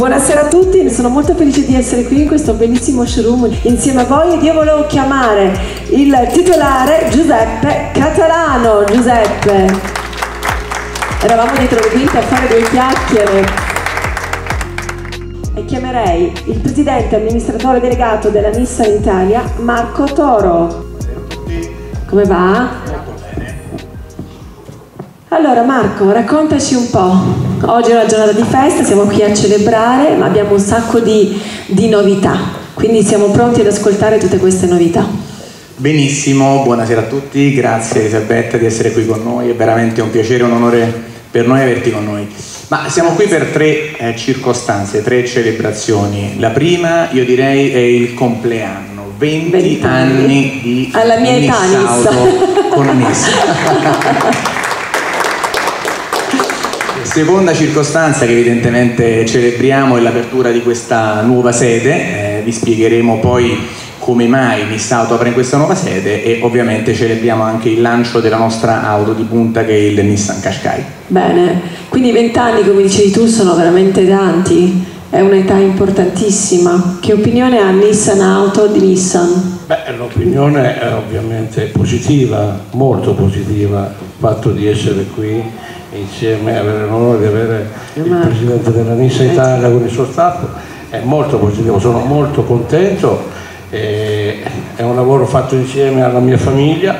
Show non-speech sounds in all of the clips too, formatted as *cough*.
Buonasera a tutti, sono molto felice di essere qui in questo bellissimo showroom insieme a voi ed io volevo chiamare il titolare Giuseppe Catalano. Giuseppe, eravamo dietro quinte a fare due chiacchiere e chiamerei il presidente amministratore delegato della Nissan Italia, Marco Toro. Come va? Allora Marco, raccontaci un po'. Oggi è una giornata di festa, siamo qui a celebrare, ma abbiamo un sacco di, di novità, quindi siamo pronti ad ascoltare tutte queste novità. Benissimo, buonasera a tutti, grazie Elisabetta di essere qui con noi, è veramente un piacere e un onore per noi averti con noi. Ma siamo qui per tre eh, circostanze, tre celebrazioni. La prima, io direi, è il compleanno, 20, 20 anni. anni di Alla mia età, Auto con Nissa. *laughs* Seconda circostanza che evidentemente celebriamo è l'apertura di questa nuova sede, eh, vi spiegheremo poi come mai Nissauto apre in questa nuova sede e ovviamente celebriamo anche il lancio della nostra auto di punta che è il Nissan Qashqai. Bene, quindi vent'anni come dicevi tu sono veramente tanti, è un'età importantissima. Che opinione ha Nissan Auto di Nissan? Beh, l'opinione è ovviamente positiva, molto positiva, il fatto di essere qui insieme avere l'onore di avere il presidente della Nissa Italia con il suo staff è molto positivo, sono molto contento, è un lavoro fatto insieme alla mia famiglia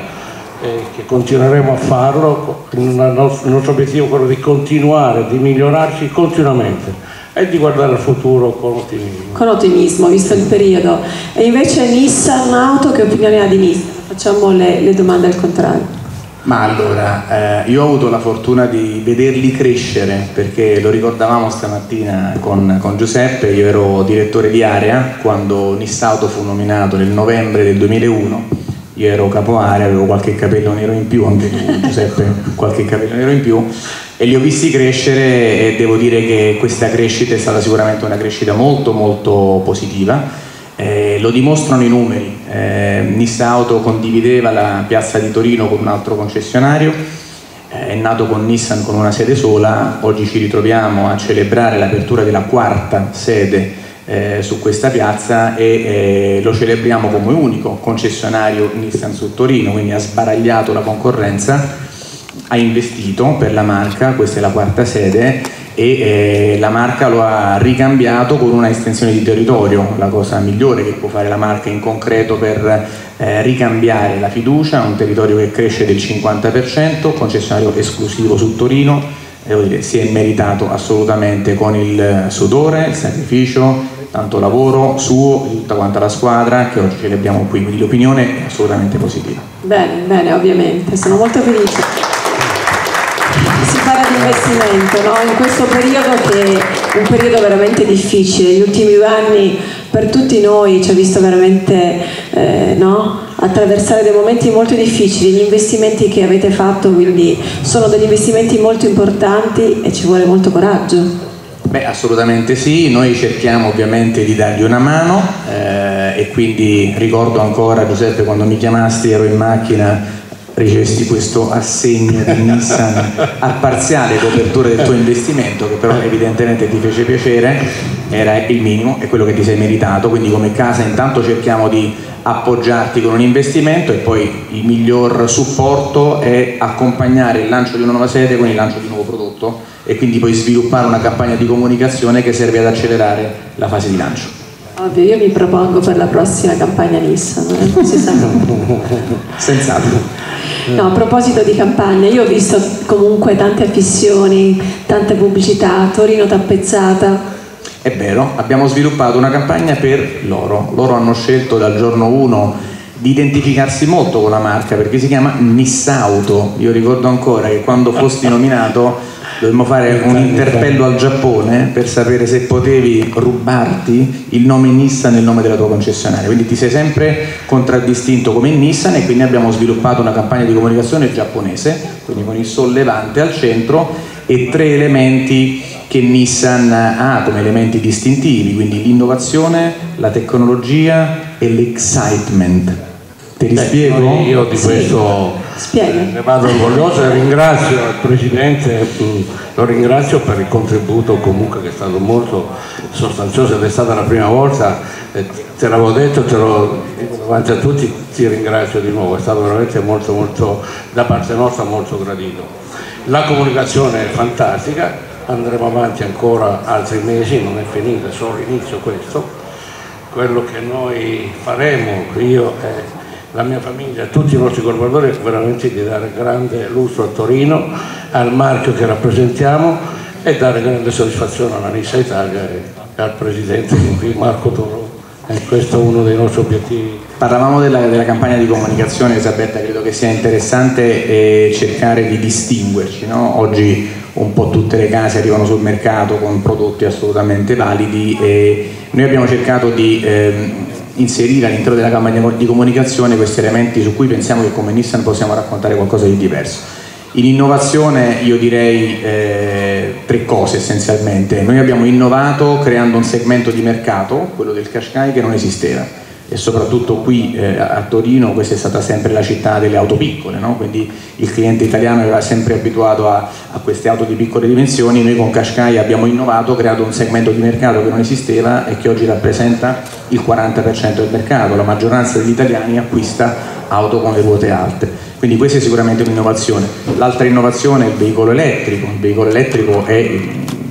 che continueremo a farlo, il nostro obiettivo è quello di continuare, di migliorarci continuamente e di guardare al futuro con ottimismo. Con ottimismo, visto il periodo. E invece Nissan Auto, che opinione ha di Nissan? Facciamo le, le domande al contrario. Ma allora, eh, io ho avuto la fortuna di vederli crescere perché lo ricordavamo stamattina con, con, Giuseppe, io ero direttore di area quando Nissauto fu nominato nel novembre del 2001, io ero capo area, avevo qualche capello nero in più, anche tu *laughs* Giuseppe qualche capello nero in più e li ho visti crescere e devo dire che questa crescita è stata sicuramente una crescita molto molto positiva lo dimostrano i numeri, eh, Nissa Auto condivideva la piazza di Torino con un altro concessionario, eh, è nato con Nissan con una sede sola, oggi ci ritroviamo a celebrare l'apertura della quarta sede eh, su questa piazza e eh, lo celebriamo come unico concessionario Nissan su Torino, quindi ha sbaragliato la concorrenza, ha investito per la marca, questa è la quarta sede e eh, la marca lo ha ricambiato con una estensione di territorio, la cosa migliore che può fare la marca in concreto per eh, ricambiare la fiducia, un territorio che cresce del 50%, concessionario esclusivo su Torino, devo dire, si è meritato assolutamente con il sudore, il sacrificio, tanto lavoro suo di tutta quanta la squadra che oggi celebriamo qui, quindi l'opinione è assolutamente positiva. Bene, bene, ovviamente, sono molto felice investimento no? in questo periodo che è un periodo veramente difficile, gli ultimi due anni per tutti noi ci ha visto veramente eh, no? attraversare dei momenti molto difficili, gli investimenti che avete fatto quindi sono degli investimenti molto importanti e ci vuole molto coraggio. Beh, assolutamente sì, noi cerchiamo ovviamente di dargli una mano eh, e quindi ricordo ancora Giuseppe quando mi chiamasti ero in macchina ricevesti questo assegno di *laughs* Nissan a parziale copertura del tuo investimento che però evidentemente ti fece piacere era il minimo e quello che ti sei meritato quindi come casa intanto cerchiamo di appoggiarti con un investimento e poi il miglior supporto è accompagnare il lancio di una nuova sede con il lancio di un nuovo prodotto e quindi poi sviluppare una campagna di comunicazione che serve ad accelerare la fase di lancio Ovvio, io mi propongo per la prossima campagna Nissan, eh? si sa. *laughs* Senz'altro. No, a proposito di campagne, io ho visto comunque tante affissioni, tante pubblicità, Torino tappezzata. È vero, abbiamo sviluppato una campagna per loro. Loro hanno scelto dal giorno 1 di identificarsi molto con la marca perché si chiama Nissauto. Io ricordo ancora che quando fosti nominato Dovremmo fare un interpello al Giappone per sapere se potevi rubarti il nome Nissan nel nome della tua concessionaria. Quindi ti sei sempre contraddistinto come Nissan e quindi abbiamo sviluppato una campagna di comunicazione giapponese, quindi con il sollevante al centro e tre elementi che Nissan ha come elementi distintivi, quindi l'innovazione, la tecnologia e l'excitement. Te li Beh, spiego? Io di questo Spiega. Ne vado orgoglioso e ringrazio il Presidente, mm, lo ringrazio per il contributo comunque che è stato molto sostanzioso ed è stata la prima volta, te l'avevo detto, te lo dico davanti a tutti, ti ringrazio di nuovo, è stato veramente molto molto, da parte nostra molto gradito. La comunicazione è fantastica, andremo avanti ancora altri mesi, non è finita, è solo l'inizio questo. Quello che noi faremo, io e la mia famiglia, tutti i nostri collaboratori, veramente di dare grande lustro a Torino, al marchio che rappresentiamo e dare grande soddisfazione alla Nissa Italia e al Presidente qui, Marco Toro. E questo è uno dei nostri obiettivi. Parlavamo della, della, campagna di comunicazione, Elisabetta, credo che sia interessante eh, cercare di distinguerci. No? Oggi un po' tutte le case arrivano sul mercato con prodotti assolutamente validi e noi abbiamo cercato di eh, inserire all'interno della campagna di comunicazione questi elementi su cui pensiamo che come Nissan possiamo raccontare qualcosa di diverso. In innovazione io direi eh, tre cose essenzialmente. Noi abbiamo innovato creando un segmento di mercato, quello del Qashqai, che non esisteva e soprattutto qui eh, a Torino questa è stata sempre la città delle auto piccole, no? quindi il cliente italiano era sempre abituato a, a, queste auto di piccole dimensioni, noi con Qashqai abbiamo innovato, creato un segmento di mercato che non esisteva e che oggi rappresenta il 40% del mercato, la maggioranza degli italiani acquista auto con le ruote alte. Quindi questa è sicuramente un'innovazione. L'altra innovazione è il veicolo elettrico, il veicolo elettrico è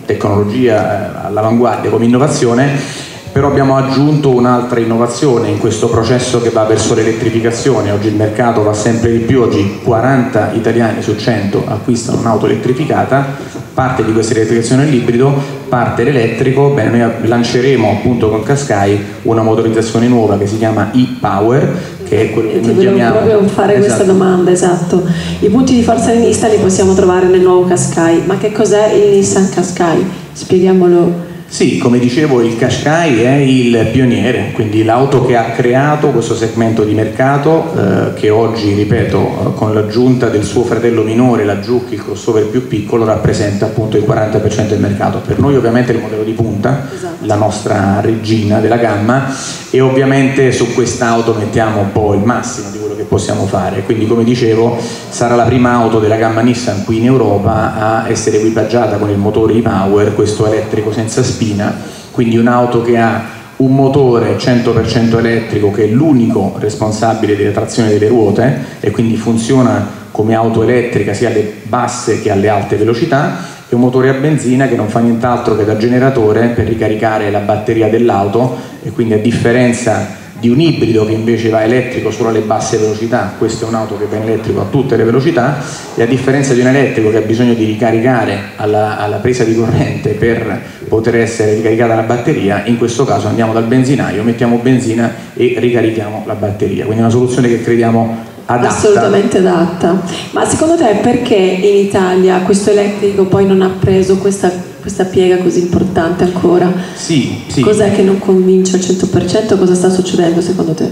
tecnologia eh, all'avanguardia come innovazione però abbiamo aggiunto un'altra innovazione in questo processo che va verso l'elettrificazione, oggi il mercato va sempre di più, oggi 40 italiani su 100 acquistano un'auto elettrificata, parte di questa elettrificazione è l'ibrido, parte l'elettrico, bene noi lanceremo appunto con Cascai una motorizzazione nuova che si chiama e-Power che è quello che noi chiamiamo proprio fare esatto. questa domanda, esatto. I punti di forza di Nissan li possiamo trovare nel nuovo Cascai, ma che cos'è il Nissan Cascai? Spieghiamolo sì, come dicevo il Qashqai è il pioniere, quindi l'auto che ha creato questo segmento di mercato eh, che oggi, ripeto, con l'aggiunta del suo fratello minore, la Juke, il crossover più piccolo, rappresenta appunto il 40% del mercato. Per noi ovviamente è il modello di punta, esatto. la nostra regina della gamma e ovviamente su quest'auto mettiamo un po' il massimo di quello possiamo fare, quindi come dicevo sarà la prima auto della gamma Nissan qui in Europa a essere equipaggiata con il motore e-Power, questo elettrico senza spina. Quindi un'auto che ha un motore 100% elettrico che è l'unico responsabile della trazione delle ruote e quindi funziona come auto elettrica sia alle basse che alle alte velocità e un motore a benzina che non fa nient'altro che da generatore per ricaricare la batteria dell'auto e quindi a differenza di un ibrido che invece va elettrico solo alle basse velocità, questo è un'auto che va in elettrico a tutte le velocità e a differenza di un elettrico che ha bisogno di ricaricare alla, alla presa di corrente per poter essere ricaricata la batteria, in questo caso andiamo dal benzinaio, mettiamo benzina e ricarichiamo la batteria, quindi è una soluzione che crediamo Adatta. assolutamente adatta. Ma secondo te perché in Italia questo elettrico poi non ha preso questa questa piega così importante ancora. Sì, sì. Cos'è che non convince al 100%? Cosa sta succedendo secondo te?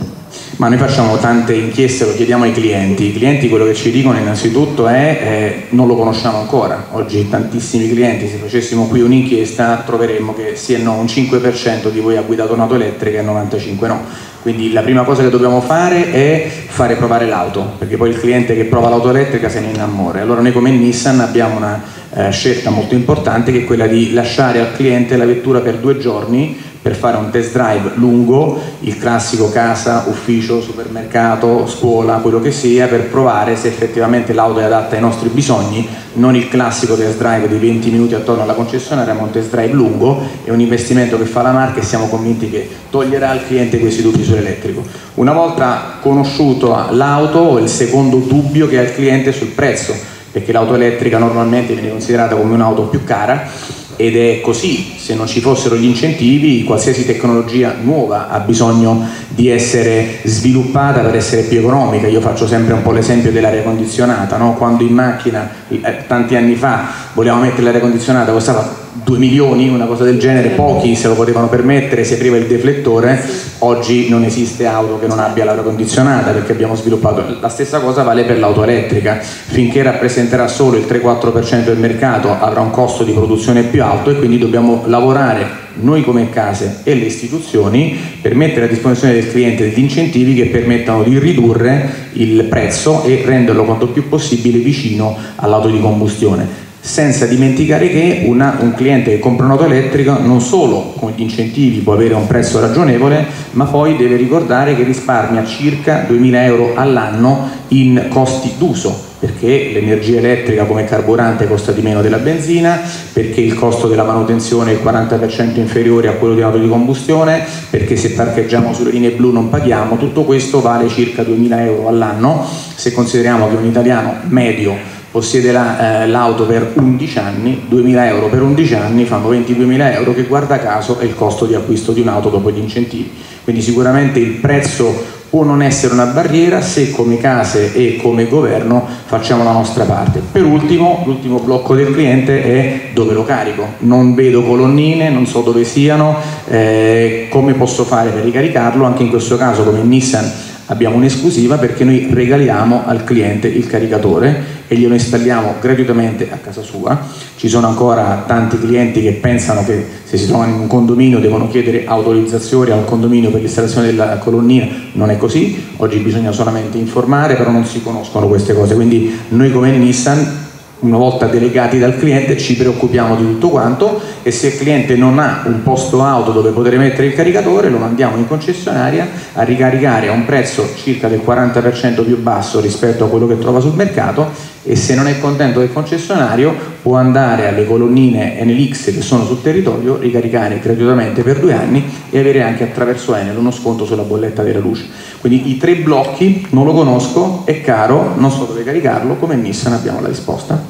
Ma noi facciamo tante inchieste, lo chiediamo ai clienti. I clienti quello che ci dicono innanzitutto è eh, non lo conosciamo ancora. Oggi tantissimi clienti, se facessimo qui un'inchiesta troveremmo che sì e no, un 5% di voi ha guidato un'auto elettrica e il 95% no. Quindi la prima cosa che dobbiamo fare è fare provare l'auto, perché poi il cliente che prova l'auto elettrica se ne innamora. Allora noi come Nissan abbiamo una eh, scelta molto importante che è quella di lasciare al cliente la vettura per due giorni per fare un test drive lungo, il classico casa, ufficio, supermercato, scuola, quello che sia, per provare se effettivamente l'auto è adatta ai nostri bisogni, non il classico test drive di 20 minuti attorno alla concessionaria, ma un test drive lungo, è un investimento che fa la marca e siamo convinti che toglierà al cliente questi dubbi sull'elettrico. Una volta conosciuto l'auto, il secondo dubbio che ha il cliente è sul prezzo, perché l'auto elettrica normalmente viene considerata come un'auto più cara ed è così, se non ci fossero gli incentivi qualsiasi tecnologia nuova ha bisogno di essere sviluppata per essere più economica, io faccio sempre un po' l'esempio dell'aria condizionata, no? quando in macchina eh, tanti anni fa volevamo mettere l'aria condizionata costava 2 milioni, una cosa del genere, pochi se lo potevano permettere, si apriva il deflettore, oggi non esiste auto che non abbia l'aria condizionata perché abbiamo sviluppato, la stessa cosa vale per l'auto elettrica, finché rappresenterà solo il 3-4% del mercato avrà un costo di produzione più alto e quindi dobbiamo lavorare noi come case e le istituzioni per mettere a disposizione del cliente degli incentivi che permettano di ridurre il prezzo e renderlo quanto più possibile vicino all'auto di combustione senza dimenticare che una, un cliente che compra un'auto elettrica non solo con gli incentivi può avere un prezzo ragionevole, ma poi deve ricordare che risparmia circa 2000 euro all'anno in costi d'uso, perché l'energia elettrica come carburante costa di meno della benzina, perché il costo della manutenzione è il 40% inferiore a quello di un'auto di combustione, perché se parcheggiamo sulle linee blu non paghiamo, tutto questo vale circa 2000 euro all'anno, se consideriamo che un italiano medio possiede la, eh, l'auto per 11 anni, 2.000 euro per 11 anni fanno 22.000 euro che guarda caso è il costo di acquisto di un'auto dopo gli incentivi. Quindi sicuramente il prezzo può non essere una barriera se come case e come governo facciamo la nostra parte. Per ultimo, l'ultimo blocco del cliente è dove lo carico. Non vedo colonnine, non so dove siano, eh, come posso fare per ricaricarlo, anche in questo caso come Nissan abbiamo un'esclusiva perché noi regaliamo al cliente il caricatore e glielo installiamo gratuitamente a casa sua. Ci sono ancora tanti clienti che pensano che se si trovano in un condominio devono chiedere autorizzazioni al condominio per l'installazione della colonnina, non è così, oggi bisogna solamente informare, però non si conoscono queste cose, quindi noi come Nissan una volta delegati dal cliente ci preoccupiamo di tutto quanto e se il cliente non ha un posto auto dove poter mettere il caricatore lo mandiamo in concessionaria a ricaricare a un prezzo circa del 40% più basso rispetto a quello che trova sul mercato e se non è contento del concessionario può andare alle colonnine NLX che sono sul territorio, ricaricare gratuitamente per due anni e avere anche attraverso Enel uno sconto sulla bolletta della luce. Quindi i tre blocchi non lo conosco, è caro, non so dove caricarlo, come Nissan abbiamo la risposta.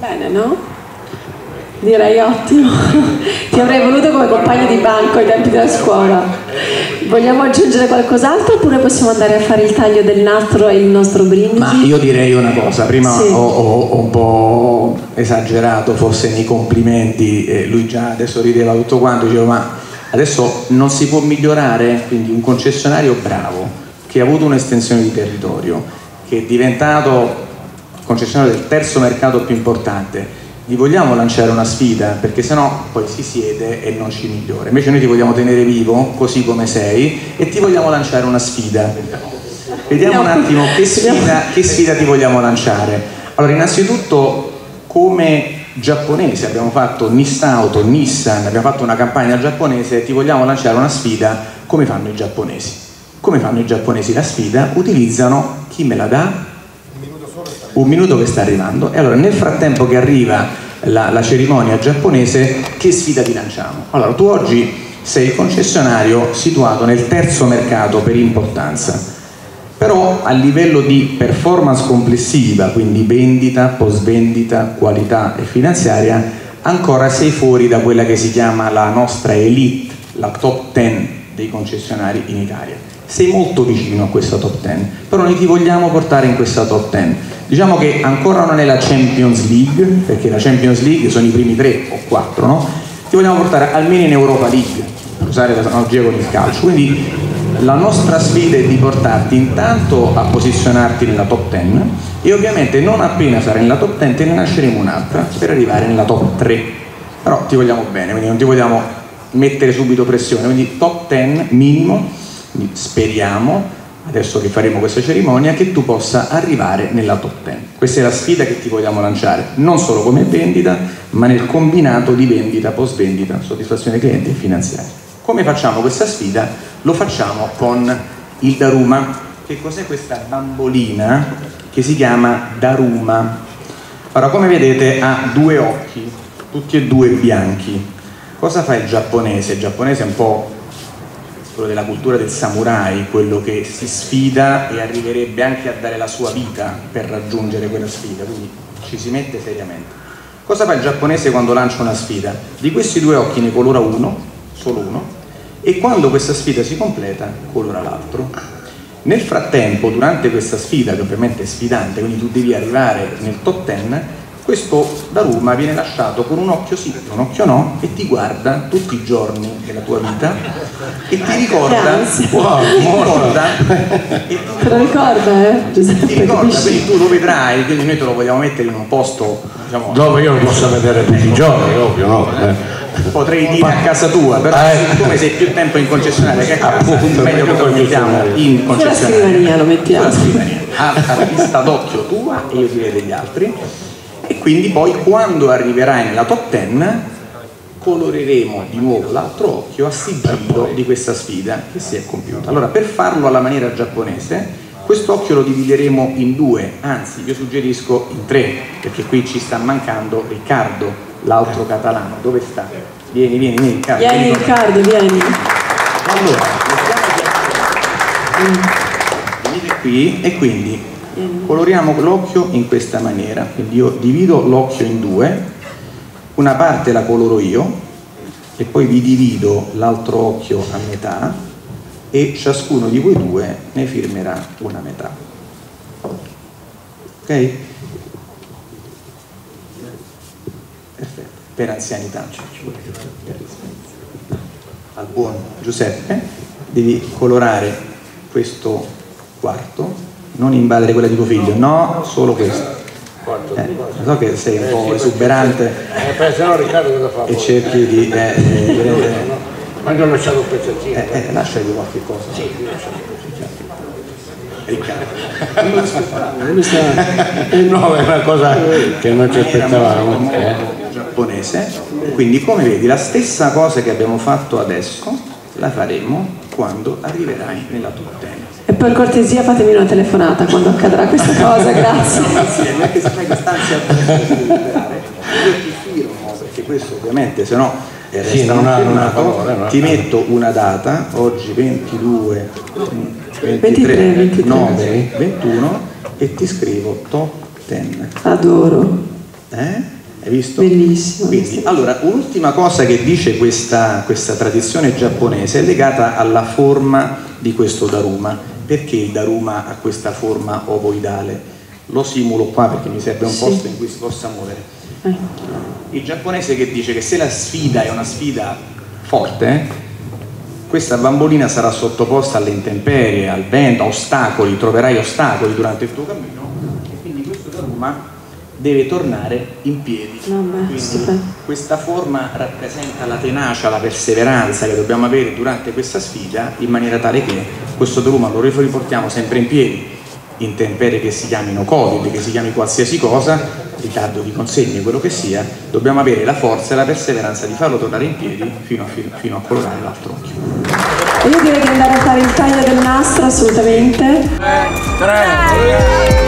Bene, no? Direi ottimo, ti avrei voluto come compagno di banco ai tempi della scuola. Vogliamo aggiungere qualcos'altro oppure possiamo andare a fare il taglio del nastro e il nostro brindisi? Ma io direi una cosa, prima sì. ho, ho, ho, un po' esagerato forse nei complimenti, eh, lui già adesso rideva tutto quanto, dicevo ma adesso non si può migliorare, quindi un concessionario bravo che ha avuto un'estensione di territorio, che è diventato concessionario del terzo mercato più importante, gli vogliamo lanciare una sfida perché sennò poi si siede e non ci migliora. Invece noi ti vogliamo tenere vivo così come sei e ti vogliamo lanciare una sfida. Vediamo un attimo che sfida, che sfida ti vogliamo lanciare. Allora, innanzitutto come giapponesi abbiamo fatto Nissauto, Nissan, abbiamo fatto una campagna giapponese ti vogliamo lanciare una sfida come fanno i giapponesi. Come fanno i giapponesi la sfida? Utilizzano chi me la dà? Un minuto che sta arrivando e allora nel frattempo che arriva la, la cerimonia giapponese che sfida ti lanciamo? Allora tu oggi sei il concessionario situato nel terzo mercato per importanza però a livello di performance complessiva, quindi vendita, post vendita, qualità e finanziaria, ancora sei fuori da quella che si chiama la nostra elite, la top 10 dei concessionari in Italia. Sei molto vicino a questa top 10, però noi ti vogliamo portare in questa top 10 Diciamo che ancora non è la Champions League, perché la Champions League sono i primi tre o quattro, no? Ti vogliamo portare almeno in Europa League, per usare l'analogia con il calcio. Quindi la nostra sfida è di portarti intanto a posizionarti nella top 10 e ovviamente non appena sarai nella top 10 te ne nasceremo un'altra per arrivare nella top 3. Però ti vogliamo bene, quindi non ti vogliamo mettere subito pressione, quindi top 10 minimo, speriamo adesso che faremo questa cerimonia, che tu possa arrivare nella top 10. Questa è la sfida che ti vogliamo lanciare, non solo come vendita, ma nel combinato di vendita, post vendita, soddisfazione clienti e finanziaria. Come facciamo questa sfida? Lo facciamo con il Daruma. Che cos'è questa bambolina che si chiama Daruma? Allora, come vedete ha due occhi, tutti e due bianchi. Cosa fa il giapponese? Il giapponese è un po' quello della cultura del samurai, quello che si sfida e arriverebbe anche a dare la sua vita per raggiungere quella sfida, quindi ci si mette seriamente. Cosa fa il giapponese quando lancia una sfida? Di questi due occhi ne colora uno, solo uno, e quando questa sfida si completa colora l'altro. Nel frattempo, durante questa sfida, che ovviamente è sfidante, quindi tu devi arrivare nel top 10, questo Daruma viene lasciato con un occhio sì e un occhio no e ti guarda tutti i giorni della tua vita e ti ricorda wow, ti ricorda te lo ricorda eh Giuseppe, ti ricorda quindi tu lo vedrai quindi noi te lo vogliamo mettere in un posto diciamo, dove io lo posso vedere tutti i giorni ovvio no? Eh. potrei dire a casa tua, però Eh. siccome sei più tempo in concessionaria che a casa, Appunto, meglio che lo mettiamo concessionaria. in Sulla concessionaria. scrivania lo mettiamo. Sulla scrivania. A- alla vista d'occhio tua e io direi degli altri. Quindi poi quando arriverai nella top 10 coloreremo di nuovo l'altro occhio a sigillo di questa sfida che si è compiuta. Allora, per farlo alla maniera giapponese, questo occhio lo divideremo in due, anzi, io suggerisco in tre, perché qui ci sta mancando Riccardo, l'altro catalano. Dove sta? Vieni, vieni, vieni, Riccardo. Vieni. Riccardo, vieni. Allora, venite qui e quindi coloriamo l'occhio in questa maniera. Quindi io divido l'occhio in due, una parte la coloro io e poi vi divido l'altro occhio a metà e ciascuno di voi due ne firmerà una metà. Ok? Perfetto. Per anzianità. Al buon Giuseppe devi colorare questo quarto, non invadere quella di tuo figlio, no, solo questo. Eh, so che sei un po' esuberante Eh, e cerchi di... eh, rendere- Ma gli ho lasciato un pezzettino. eh, eh, lasciagli qualche cosa. Sì, gli ho lasciato un Riccardo. pezzettino. *laughs* No, è una cosa che non ci aspettavamo. eh. giapponese, quindi come vedi la stessa cosa che abbiamo fatto adesso la faremo quando arriverai nella top 10. E per cortesia fatemi una telefonata quando accadrà questa cosa, grazie. *laughs* Sì, non è che se fai quest'ansia liberare. io ti firmo perché questo ovviamente se no eh, Sì, resta non firmato. valore, no? ti metto una data oggi 22 23, 23, 23. 9 21 e ti scrivo top 10 Adoro. eh? Hai visto? Bellissimo. Quindi, allora, un'ultima cosa che dice questa, questa tradizione giapponese è legata alla forma di questo Daruma. Perché il Daruma ha questa forma ovoidale? Lo simulo qua perché mi serve un Sì. posto in cui si possa muovere. Il giapponese che dice che se la sfida è una sfida forte, questa bambolina sarà sottoposta alle intemperie, al vento, a ostacoli, troverai ostacoli durante il tuo cammino e quindi questo Daruma deve tornare in piedi. Vabbè, Quindi questa forma rappresenta la tenacia, la perseveranza che dobbiamo avere durante questa sfida in maniera tale che questo Daruma lo riportiamo sempre in piedi in temperie che si chiamino Covid, che si chiami qualsiasi cosa, ritardo di consegne, quello che sia, dobbiamo avere la forza e la perseveranza di farlo tornare in piedi fino a, fino a colorare l'altro occhio. E io direi di andare a fare il taglio del nastro assolutamente. Tre.